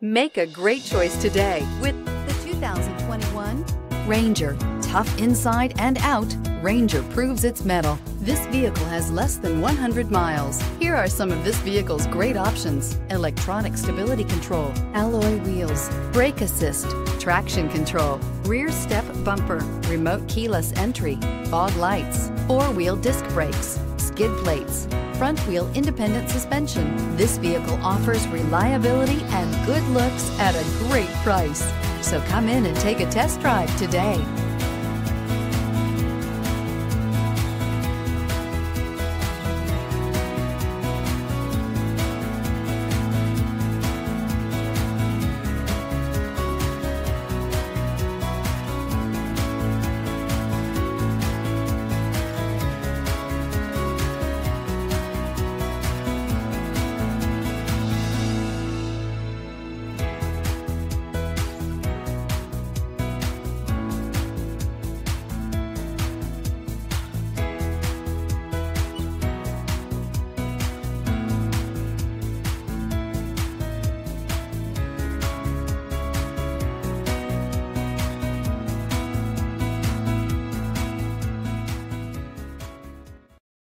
Make a great choice today with the 2021 Ranger. Tough inside and out, Ranger proves its metal. This vehicle has less than 100 miles. Here are some of this vehicle's great options. Electronic stability control, alloy wheels, brake assist, traction control, rear step bumper, remote keyless entry, fog lights, four-wheel disc brakes, skid plates, front wheel independent suspension. This vehicle offers reliability and good looks at a great price. So come in and take a test drive today.